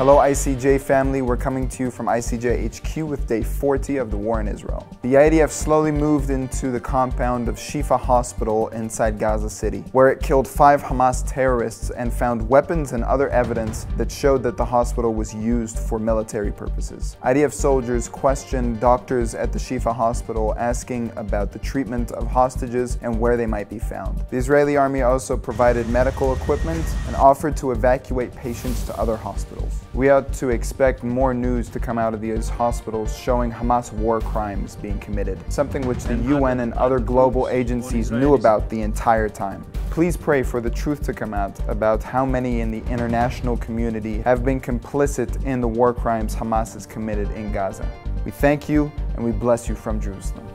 Hello ICEJ family, we're coming to you from ICEJ HQ with day 40 of the war in Israel. The IDF slowly moved into the compound of Shifa Hospital inside Gaza City, where it killed five Hamas terrorists and found weapons and other evidence that showed that the hospital was used for military purposes. IDF soldiers questioned doctors at the Shifa Hospital asking about the treatment of hostages and where they might be found. The Israeli army also provided medical equipment and offered to evacuate patients to other hospitals. We ought to expect more news to come out of these hospitals showing Hamas war crimes being committed, something which the UN and other global agencies knew about the entire time. Please pray for the truth to come out about how many in the international community have been complicit in the war crimes Hamas has committed in Gaza. We thank you and we bless you from Jerusalem.